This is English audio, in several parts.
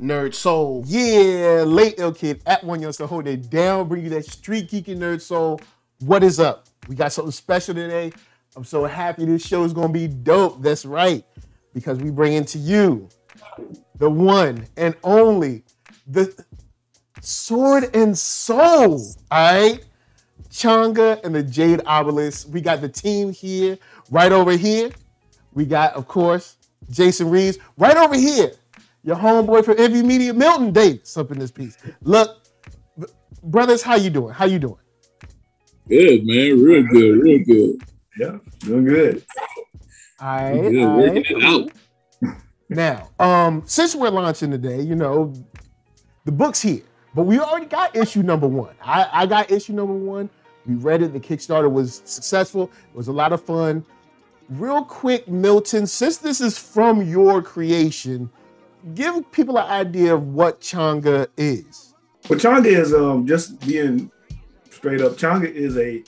Nerd Soul. Yeah, late ill kid at OneYoungsta hold it down, bring you that street geeking nerd soul. What is up? We got something special today. I'm so happy this show is gonna be dope. That's right, because we bring into you the one and only the sword and soul. All right, Changa and the Jade Obelisk. We got the team here, right over here. We got, of course, Jason Reeves, right over here your homeboy from MV Media, Milton Davis, up in this piece. Look, brothers, how you doing? How you doing? Good, man. Real good. Real good. Yeah, doing good. All right. Good. All right. Working it out. Now, um, since we're launching today, you know, the book's here, but we already got issue number one. I, I got issue number one. We read it. The Kickstarter was successful. It was a lot of fun. Real quick, Milton, since this is from your creation, give people an idea of what Changa is. Well, Changa is um, just being straight up. Changa is a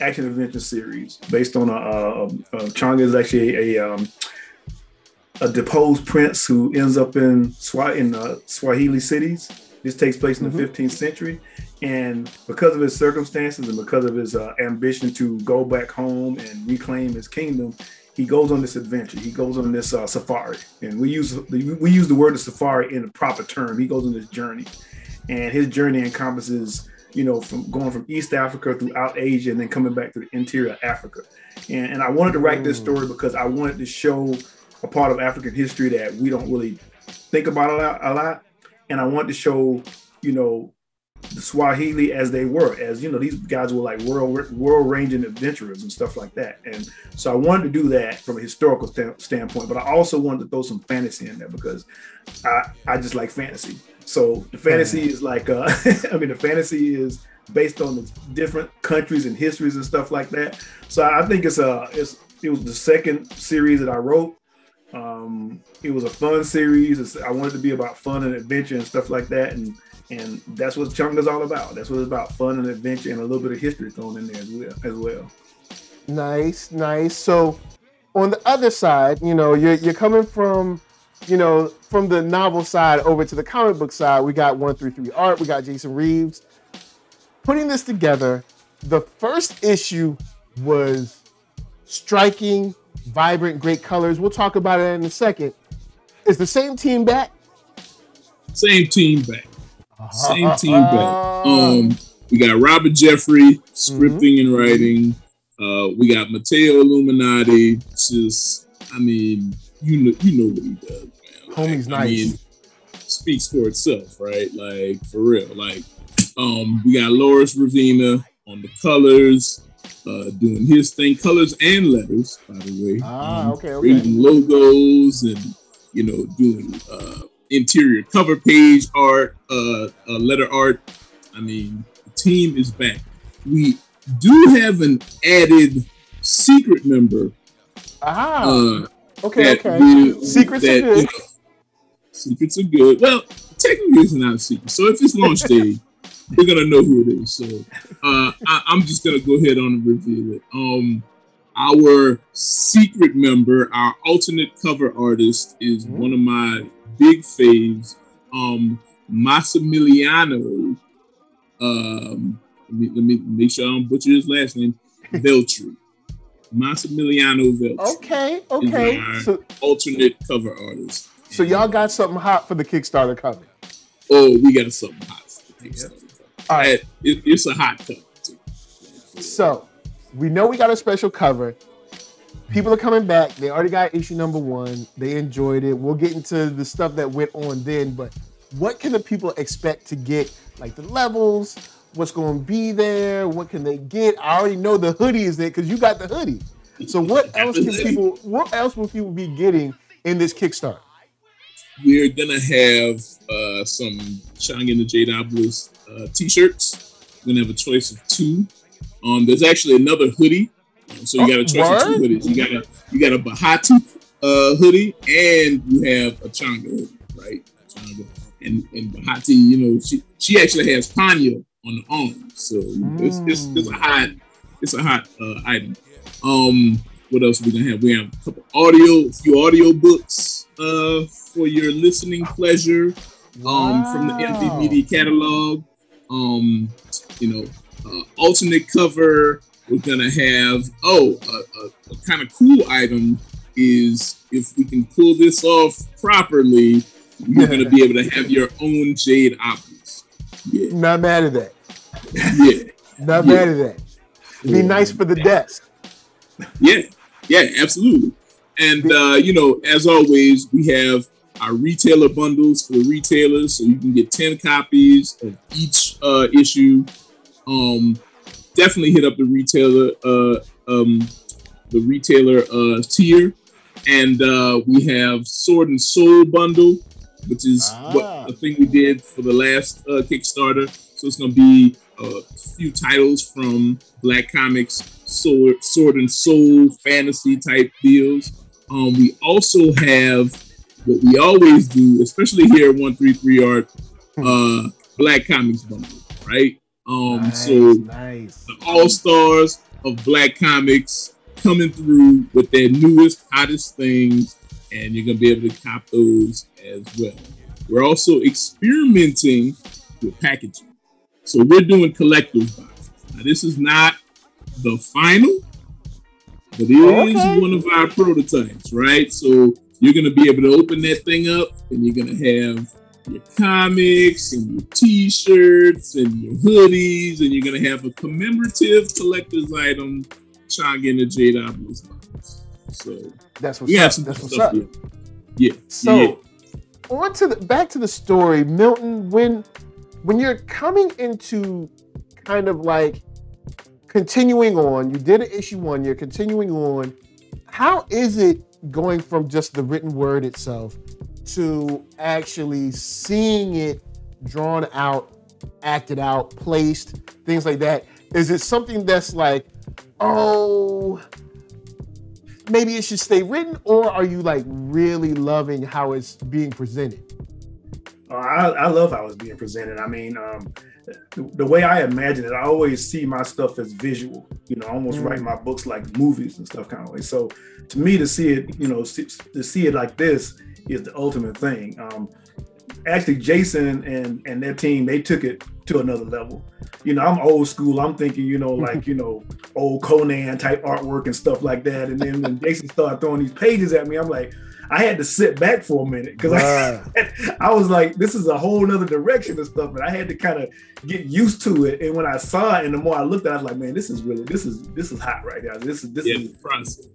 action adventure series based on a, a, a Changa is actually a um, a deposed prince who ends up in Swa- in uh, Swahili cities. This takes place in the mm-hmm. 15th century, and because of his circumstances and because of his uh, ambition to go back home and reclaim his kingdom, he goes on this adventure. He goes on this uh, safari, and we use we use the word safari in a proper term. He goes on this journey, and his journey encompasses you know from going from East Africa throughout Asia and then coming back to the interior of Africa. And, and I wanted to write this story because I wanted to show a part of African history that we don't really think about a lot, a lot. And I wanted to show you know Swahili as they were, as you know, these guys were like world world ranging adventurers and stuff like that. And so I wanted to do that from a historical st- standpoint, but I also wanted to throw some fantasy in there because I I just like fantasy. So the fantasy is like, uh, I mean, the fantasy is based on the different countries and histories and stuff like that. So I think it's a it's it was the second series that I wrote. Um, it was a fun series. It's, I wanted to be about fun and adventure and stuff like that, and and that's what Changa's all about. That's what it's about: fun and adventure, and a little bit of history thrown in there as well. As well. Nice, nice. So, on the other side, you know, you're you're coming from, you know, from the novel side over to the comic book side. We got 133 Art. We got Jason Reeves putting this together. The first issue was striking, vibrant, great colors. We'll talk about it in a second. Is the same team back? Same team back. Same team back. Um, we got Robert Jeffrey scripting mm-hmm. and writing. Uh, we got Matteo Illuminati. Just, I mean, you know, you know what he does, man. Like, Homie's nice. I mean, speaks for itself, right? Like for real. Like, um, we got Loris Ravina on the colors, uh, doing his thing, colors and letters, by the way. Ah, um, okay, okay. Creating logos and you know doing uh, interior cover page art, uh, uh, letter art. I mean, the team is back. We do have an added secret member. Ah. Uh, okay. Okay. secrets that, are good. You know, secrets are good. Well, technically, it's not a secret. So if it's launch day, we're gonna know who it is. So uh, I, am just gonna go ahead on and reveal it. Um, our secret member, our alternate cover artist, is mm-hmm. one of my big faves. Um, Massimiliano. Um, let me, let me make sure I don't butcher his last name. Veltri. Massimiliano Veltri. Okay, okay. So, alternate cover artist. So y'all got something hot for the Kickstarter cover. Oh, we got something hot for the Kickstarter cover. All right, it, it's a hot cover. Too. So we know we got a special cover people are coming back. They already got issue number one. They enjoyed it. We'll get into the stuff that went on then, but what can the people expect to get? Like the levels, what's going to be there? What can they get? I already know the hoodie is there because you got the hoodie. So what else can people? What else will people be getting in this Kickstarter? We're gonna have uh, some Changa and the Jade Obelisk uh, t-shirts. We're gonna have a choice of two. Um, there's actually another hoodie so you got a choice of two hoodies. You got a you got a Bahati uh, hoodie and you have a Changa hoodie, right? Changa. And and Bahati, you know, she she actually has Panya on the arm, so mm. it's, it's, it's a hot it's a hot uh, item. Um, what else are we gonna have? We have a couple audio, a few audio books uh, for your listening pleasure. um, from the Media catalog. Um, you know, uh, alternate cover. We're gonna have oh, a, a, a kind of cool item is if we can pull this off properly, you're gonna be able to have your own Jade Obelisk. Yeah. Not mad at that. Yeah. Not yeah. mad at that. Be yeah. nice for the desk. Yeah, yeah, absolutely. And uh, you know, as always, we have our retailer bundles for retailers, so you can get ten copies of each uh, issue. Um, definitely hit up the retailer, uh, um, the retailer uh, tier, and uh, we have Sword and Soul bundle, which is ah. what the thing we did for the last uh, Kickstarter. So it's going to be a few titles from Black Comics, Sword, Sword and Soul fantasy type deals. Um, we also have what we always do, especially here at 133 Art, uh, Black Comics Bundle, right? Um, nice, so nice. the All Stars of Black Comics coming through with their newest, hottest things, and you're gonna be able to cop those as well. We're also experimenting with packaging. So we're doing collector's boxes. Now, this is not the final, but it okay. is one of our prototypes, right? So you're gonna be able to open that thing up, and you're gonna have your comics and your t-shirts and your hoodies, and you're gonna have a commemorative collector's item, Changa and the Jade Obelisk box. So that's what's up. That's what's up. Here. Yeah. So yeah. on to the back to the story, Milton. When when you're coming into kind of like continuing on, you did an issue one, you're continuing on. How is it going from just the written word itself to actually seeing it drawn out, acted out, placed, things like that? Is it something that's like, oh, maybe it should stay written, or are you like really loving how it's being presented? Uh, I, I love how it's being presented. I mean, um, the, the, way I imagine it, I always see my stuff as visual. You know, I almost mm. write my books like movies and stuff kind of way. So to me, to see it, you know, see, to see it like this is the ultimate thing. Um, actually, Jason and and their team they took it to another level. You know, I'm old school. I'm thinking, you know, like you know, old Conan type artwork and stuff like that. And then when Jason started throwing these pages at me, I'm like, I had to sit back for a minute because I, I was like, this is a whole other direction and stuff, but I had to kind of get used to it. And when I saw it, and the more I looked at it, I was like, man, this is really, this is, this is hot right now. This is, this yeah, is process.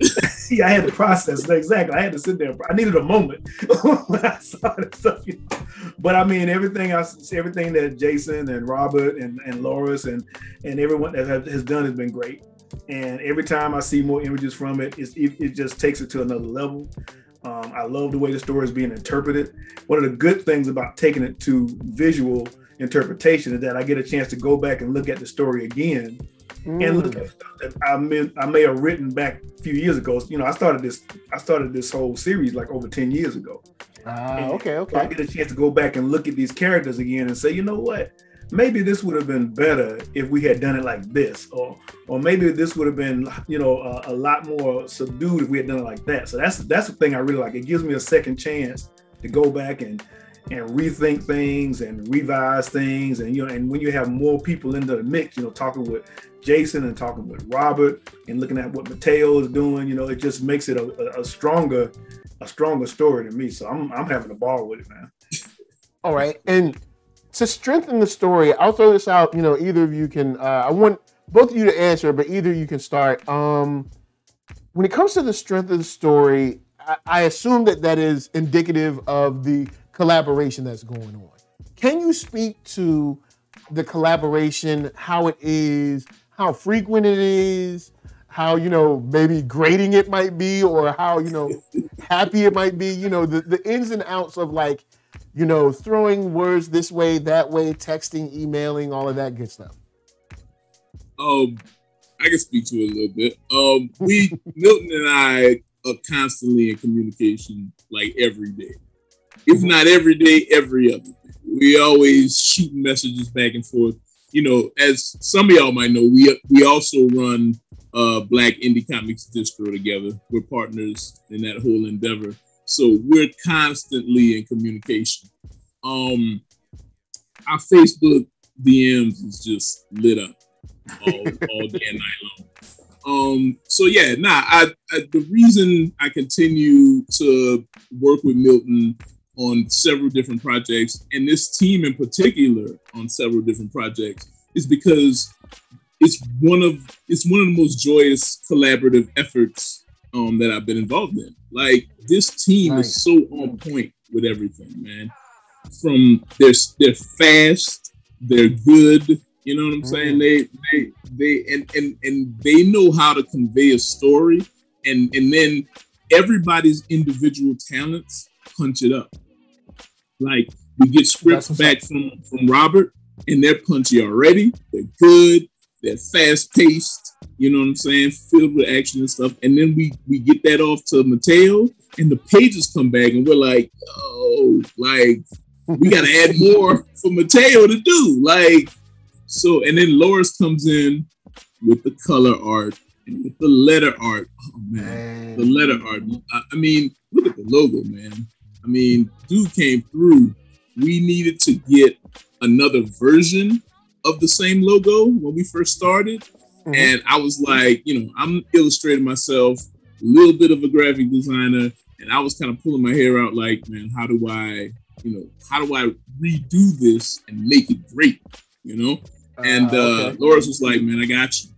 yeah, I had to process exactly. I had to sit there. I needed a moment when I saw that stuff. You know? But I mean, everything I, everything that Jason and Robert and and Loris and and everyone that has done has been great. And every time I see more images from it, it, it just takes it to another level. Um, I love the way the story is being interpreted. One of the good things about taking it to visual interpretation is that I get a chance to go back and look at the story again mm. and look at stuff that I may, I may have written back a few years ago. You know, I started this I started this whole series like over 10 years ago. Ah, uh, okay, okay. I get a chance to go back and look at these characters again and say, you know what? maybe this would have been better if we had done it like this, or or maybe this would have been you know a, a, lot more subdued if we had done it like that. So that's that's the thing I really like. It gives me a second chance to go back and and rethink things and revise things, and you know, and when you have more people in the mix, you know, talking with Jason and talking with Robert and looking at what Mateo is doing, you know, it just makes it a, a stronger a stronger story to me. So I'm I'm having a ball with it, man. All right, and to strengthen the story, I'll throw this out. You know, either of you can. Uh, I want both of you to answer, but either you can start. Um, when it comes to the strength of the story, I assume that that is indicative of the collaboration that's going on. Can you speak to the collaboration, how it is, how frequent it is, how you know maybe grading it might be, or how you know happy it might be? You know, the, the ins and outs of like you know, throwing words this way, that way, texting, emailing, all of that good stuff? Um, I can speak to it a little bit. Um, we Milton and I are constantly in communication, like every day, if not every day, every other day. We always shoot messages back and forth. You know, as some of y'all might know, we we also run uh, Black Indie Comics Distro together. We're partners in that whole endeavor. So we're constantly in communication. Um, our Facebook DMs is just lit up all, all day and night long. Um, so yeah, nah, I, I, the reason I continue to work with Milton on several different projects, and this team in particular on several different projects, is because it's one of it's one of the most joyous collaborative efforts um, that I've been involved in. Like this team nice. is so on point with everything, man. From they're they're fast, they're good. You know what I'm saying? Mm. They they they and and and they know how to convey a story, and and then everybody's individual talents punch it up. Like we get scripts back from from Robert, and they're punchy already. They're good. They're fast paced. You know what I'm saying? Filled with action and stuff. And then we we get that off to Mateo, and the pages come back, and we're like, oh, like we got to add more for Mateo to do. Like so, and then Loris comes in with the color art and with the letter art. Oh man, man. the letter art. I, I mean, look at the logo, man. I mean, dude came through. We needed to get another version of the same logo when we first started. Mm-hmm. And I was like, you know, I'm illustrating myself, a little bit of a graphic designer, and I was kind of pulling my hair out like, man, how do I, you know, how do I redo this and make it great? You know? And uh, uh. Loris was like, man, I got you.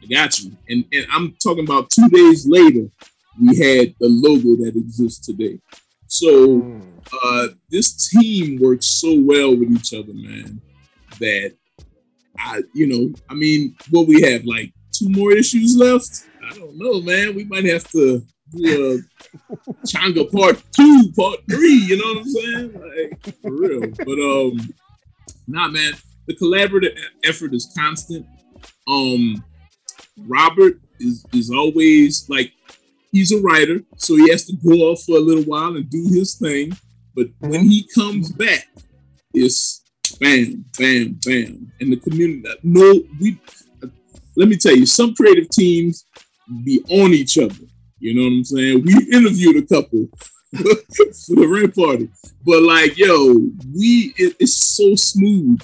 I got you. And and I'm talking about two days later, we had the logo that exists today. So mm. uh, this team works so well with each other, man, that I, you know, I mean, what we have like two more issues left. I don't know, man. We might have to do a Changa part two, part three. You know what I'm saying? Like for real. But um, nah, man. The collaborative effort is constant. Um, Robert is is always like he's a writer, so he has to go off for a little while and do his thing. But when he comes back, it's bam, bam, bam. And the community, no, we, let me tell you, some creative teams be on each other. You know what I'm saying? We interviewed a couple for the rent party, but like, yo, we, it, it's so smooth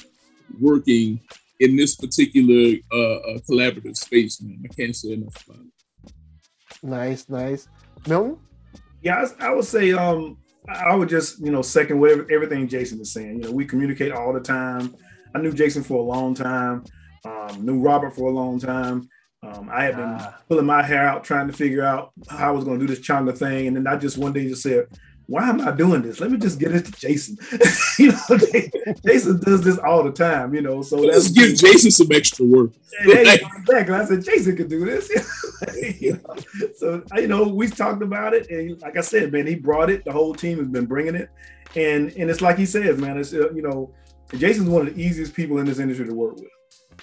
working in this particular uh, uh, collaborative space, man. I can't say enough about it. Nice, nice. Milton? Yeah, I, I would say um, I would just, you know, second whatever everything Jason is saying. You know, we communicate all the time. I knew Jason for a long time, um, knew Robert for a long time. Um, I had been ah. pulling my hair out trying to figure out how I was going to do this Changa thing, and then I just one day just said, why am I doing this? Let me just get it to Jason. you know, Jason does this all the time, you know. So let's give Jason some extra work. exactly. I said Jason could do this. you know? So you know, we talked about it, and like I said, man, he brought it. The whole team has been bringing it, and and it's like he says, man, it's uh, you know, Jason's one of the easiest people in this industry to work with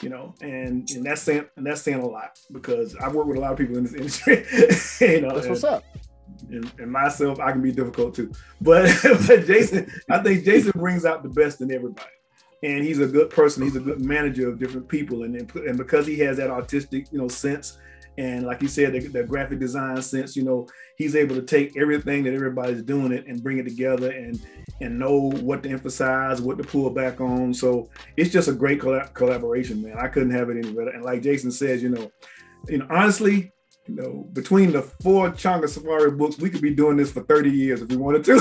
you know, and and that's saying and that's saying a lot because I've worked with a lot of people in this industry. you know, that's what's up and, and, myself, I can be difficult too. But, but Jason, I think Jason brings out the best in everybody. And he's a good person. He's a good manager of different people. And and because he has that artistic, you know, sense, and like you said, the, the graphic design sense, you know, he's able to take everything that everybody's doing it and bring it together and and know what to emphasize, what to pull back on. So it's just a great collaboration, man. I couldn't have it any better. And like Jason says, you know, you know, honestly, you know, between the four Changa Safari books, we could be doing this for 30 years if we wanted to.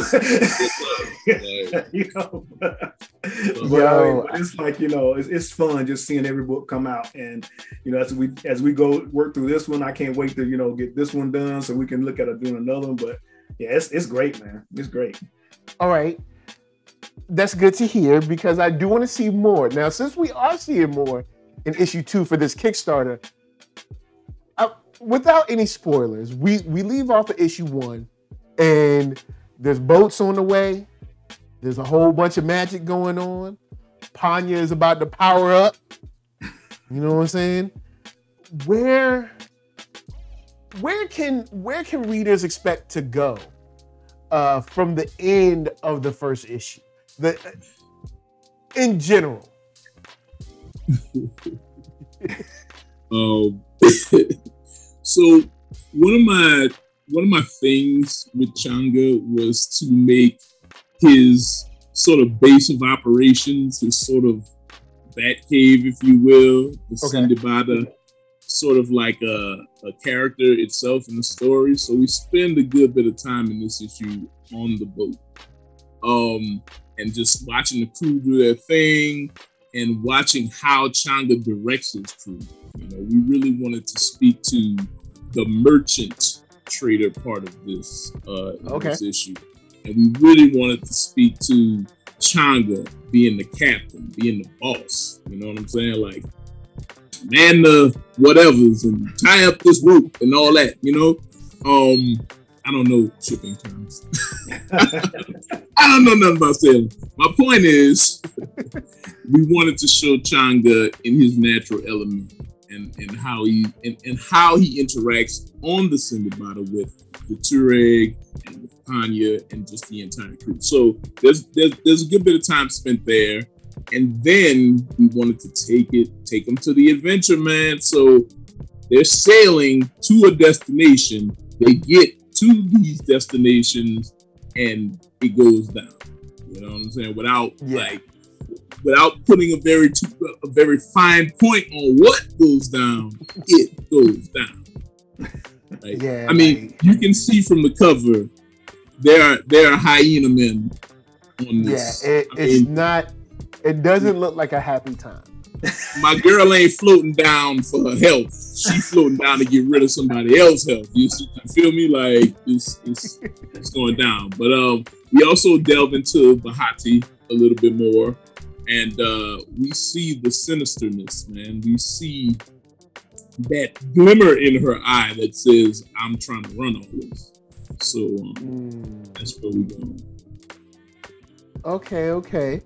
you know, but, but, I mean, but it's like, you know, it's, it's fun just seeing every book come out. And, you know, as we as we go work through this one, I can't wait to, you know, get this one done so we can look at doing another one. But yeah, it's it's great, man. It's great. All right. That's good to hear because I do want to see more. Now, since we are seeing more in issue two for this Kickstarter, without any spoilers, we we leave off at issue one, and there's boats on the way. There's a whole bunch of magic going on. Panya is about to power up. You know what I'm saying? Where where can where can readers expect to go uh, from the end of the first issue? The in general. um So one of my one of my things with Changa was to make his sort of base of operations, his sort of bat cave, if you will, the okay. Sindibada, sort of like a, a character itself in the story. So we spend a good bit of time in this issue on the boat. Um, and just watching the crew do their thing and watching how Changa directs his crew. You know, we really wanted to speak to the merchant trader part of this uh, okay. this issue, and we really wanted to speak to Changa being the captain, being the boss. You know what I'm saying? Like man the whatevers and tie up this rope and all that. You know, um, I don't know shipping terms. I don't know nothing about sailing. My point is, we wanted to show Changa in his natural element and, and how he and, and how he interacts on the Sindibada with the Tuareg and with Panya and just the entire crew. So there's, there's there's a good bit of time spent there. And then we wanted to take it, take them to the adventure, man. So they're sailing to a destination. They get to these destinations and it goes down. You know what I'm saying? Without yeah. like without putting a very a very fine point on what goes down, it goes down. Yeah, I mean, like, you can see from the cover there are there are hyena men on this. Yeah, it, it's mean, not. It doesn't look like a happy time. My girl ain't floating down for her health. She's floating down to get rid of somebody else's health. You, you feel me? Like it's, it's it's going down. But um, we also delve into Bahati a little bit more, and uh, we see the sinisterness, man. We see that glimmer in her eye that says, "I'm trying to run all this." So um, mm. that's where we go. Okay, okay,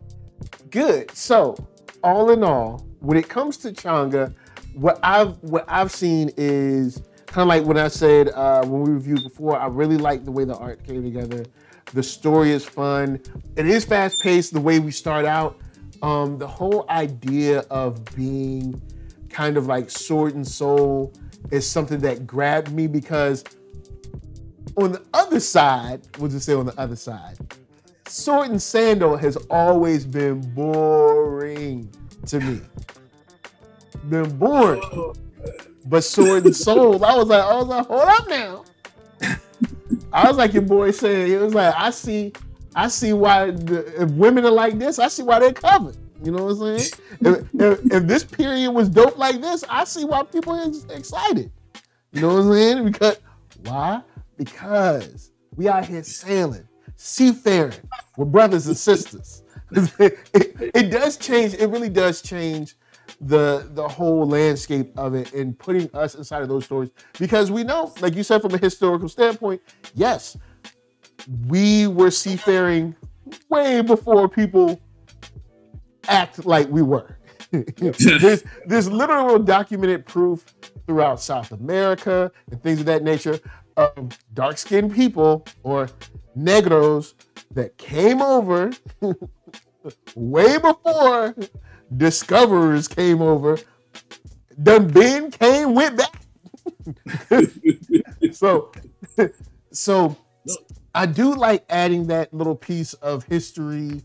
good. So all in all, when it comes to Changa, what I've what I've seen is kind of like when I said uh, when we reviewed before. I really like the way the art came together. The story is fun. It is fast paced the way we start out. Um, the whole idea of being kind of like sword and soul is something that grabbed me because on the other side, we'll just say on the other side, sword and sandal has always been boring to me. Been boring. But sword and soul, I was like, I was like, hold up now. I was like your boy said. It was like I see, I see why the, if women are like this, I see why they're covered. You know what I'm saying? if, if, if, this period was dope like this, I see why people are excited. You know what I'm saying? Because why? Because we out here sailing, seafaring, we're brothers and sisters. it, it, it does change. It really does change the the whole landscape of it and putting us inside of those stories because we know, like you said, from a historical standpoint, yes, we were seafaring way before people act like we were. there's, there's literal documented proof throughout South America and things of that nature of dark skinned people or negros that came over way before discoverers came over. The Ben came, went back. so, so I do like adding that little piece of history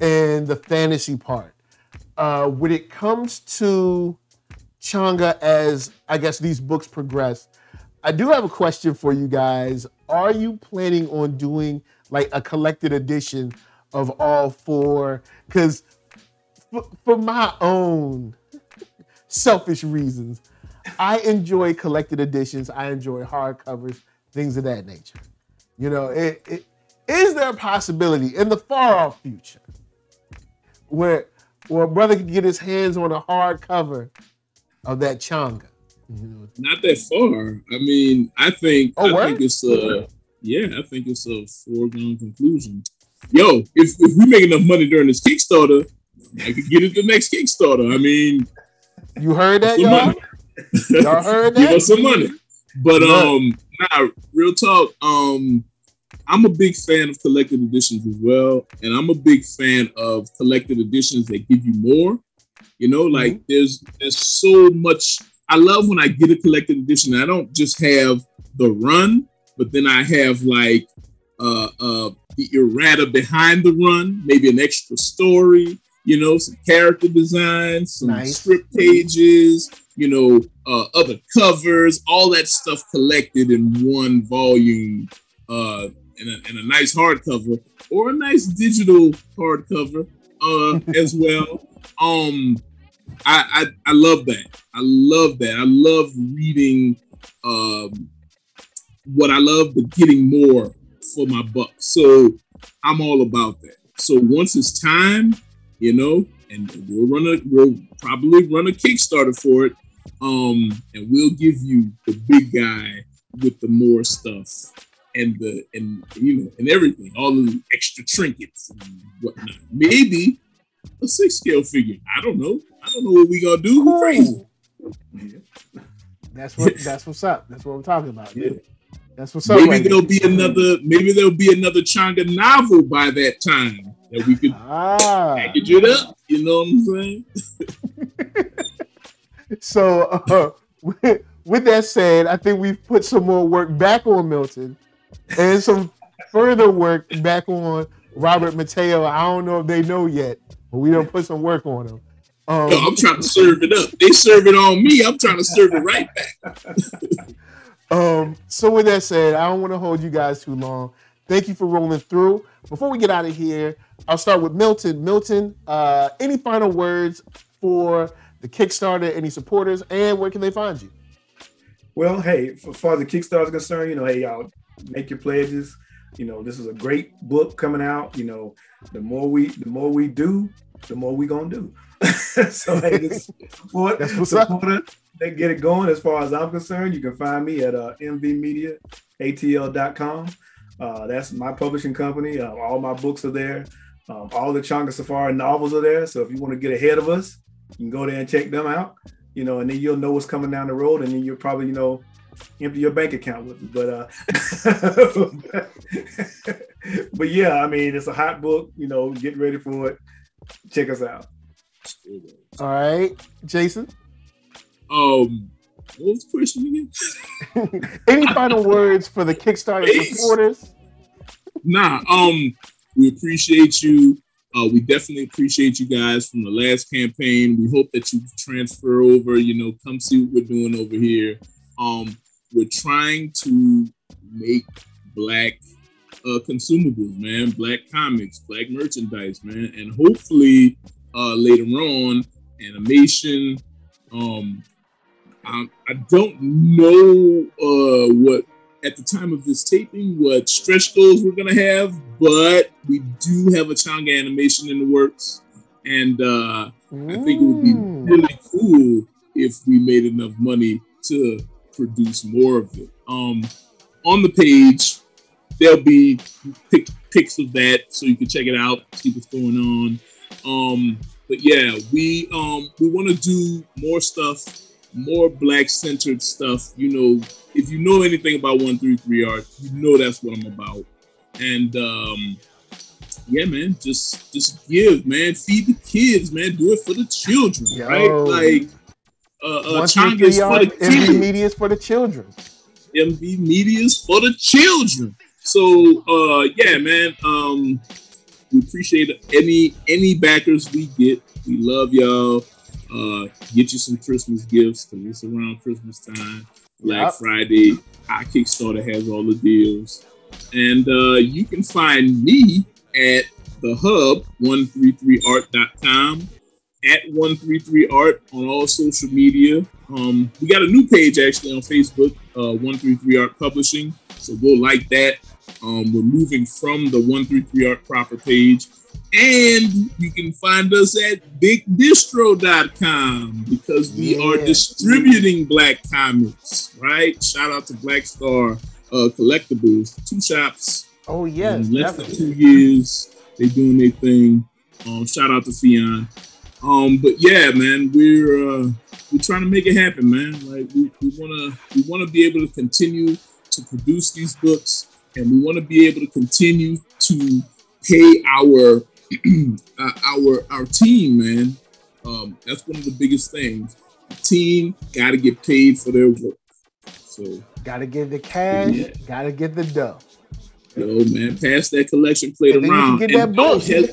and the fantasy part. Uh, when it comes to Changa, as I guess these books progress, I do have a question for you guys. Are you planning on doing like a collected edition of all four? Because for, for my own selfish reasons, I enjoy collected editions. I enjoy hardcovers, things of that nature. You know, it, it, is there a possibility in the far off future where where a brother could get his hands on a hardcover of that changa? Not that far. I mean, I think oh, I think it's a yeah, I think it's a foregone conclusion. Yo, if, if we make enough money during this Kickstarter, I could get it the next Kickstarter. I mean, you heard that, y'all? y'all heard that? Give us some money. But um, nah, real talk. Um, I'm a big fan of collected editions as well, and I'm a big fan of collected editions that give you more. You know, like mm-hmm. there's there's so much. I love when I get a collected edition. I don't just have the run, but then I have like uh, uh, the errata behind the run, maybe an extra story, you know, some character design, some nice. script pages, you know, uh, other covers, all that stuff collected in one volume, uh, in a, in a nice hardcover or a nice digital hardcover uh, as well. Um, I, I I love that. I love that. I love reading. Um, what I love, but getting more for my buck. So I'm all about that. So once it's time, you know, and we'll run a we'll probably run a Kickstarter for it. Um, and we'll give you the big guy with the more stuff and the and you know and everything, all the extra trinkets and whatnot. Maybe a six scale figure. I don't know. I don't know what we gonna do. Cool. Crazy. That's what that's what's up. That's what we're talking about. Dude. That's what's up. Maybe right there'll be another. Maybe there'll be another Changa novel by that time that we could ah. package it up. You know what I'm saying? so, uh, with, with that said, I think we've put some more work back on Milton, and some further work back on Robert Mateo. I don't know if they know yet, but we don't put some work on him. Um, I'm trying to serve it up. They serve it on me. I'm trying to serve it right back. Um, so with that said, I don't want to hold you guys too long. Thank you for rolling through. Before we get out of here, I'll start with Milton. Milton, uh, any final words for the Kickstarter, any supporters, and where can they find you? Well, hey, for far as the Kickstarter is concerned, you know, hey, y'all make your pledges. You know, this is a great book coming out. You know, the more we the more we do, the more we gonna do. so hey, support, That's what's support up. They get it going as far as I'm concerned. You can find me at uh, mvmediaatl.com. Uh, that's my publishing company. Uh, all my books are there. Um, all the Changa Safari novels are there. So if you want to get ahead of us, you can go there and check them out. You know, and then you'll know what's coming down the road, and then you'll probably, you know, empty your bank account with it. But uh, but yeah, I mean, it's a hot book. You know, get ready for it. Check us out. All right, Jason. Um, what was the question again? Any final words for the Kickstarter supporters? Nah, um, we appreciate you. Uh, we definitely appreciate you guys from the last campaign. We hope that you transfer over, you know, come see what we're doing over here. Um, we're trying to make black uh, consumables, man, black comics, black merchandise, man, and hopefully uh, later on, animation, um, um, I don't know uh, what at the time of this taping what stretch goals we're gonna have, but we do have a Changa animation in the works, and uh, I think it would be really cool if we made enough money to produce more of it. Um, on the page, there'll be pic- pics of that, so you can check it out, see what's going on. Um, but yeah, we um, we want to do more stuff more black centered stuff. You know, if you know anything about 133 art, you know that's what I'm about. And um yeah, man, just just give, man. Feed the kids, man. Do it for the children, Yo. right? Like uh, uh Changa is for the kids. Media is for the children. MV Media is for the children. So uh yeah, man. Um we appreciate any any backers we get. We love y'all. Uh, get you some Christmas gifts because it's around Christmas time. Black yep. Friday, our Kickstarter has all the deals. And uh, you can find me at the hub, 133art.com, at 133art on all social media. Um, we got a new page actually on Facebook, uh, 133art Publishing. So go like that. Um, we're moving from the 133art proper page and you can find us at bicdistro.com because we yeah. are distributing black comics, right? Shout out to Black Star uh, Collectibles, two shops. Oh, yes. In less definitely. than two years, they doing their thing. Um, shout out to Fion. Um, but yeah, man, we're uh, we're trying to make it happen, man. Like we, we wanna we wanna be able to continue to produce these books, and we want to be able to continue to pay our our our team, man. Um, that's one of the biggest things. The team got to get paid for their work. So got to get the cash, yeah. got to get the dough. Yo, man, pass that collection plate around. and don't he-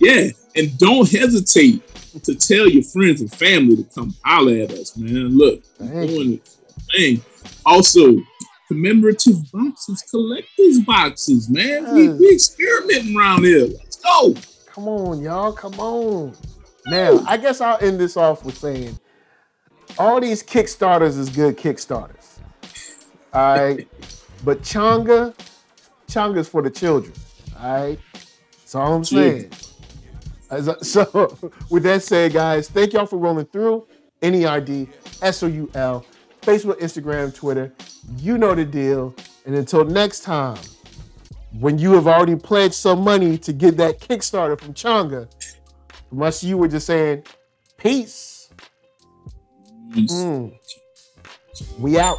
yeah, and don't hesitate to tell your friends and family to come holler at us, man. Look, doing it. Thing. Also, commemorative boxes, collectors boxes, man. We, we experimenting around here. Go. Come on, y'all. Come on. Now, I guess I'll end this off with saying all these Kickstarters is good Kickstarters. All right. but Changa, Changa's for the children. All right. That's all I'm saying. So, with that said, guys, thank y'all for rolling through. NERD, S-O-U-L, Facebook, Instagram, Twitter. You know the deal. And until next time, when you have already pledged some money to get that Kickstarter from Changa, unless you were just saying, peace. peace. Mm. We out.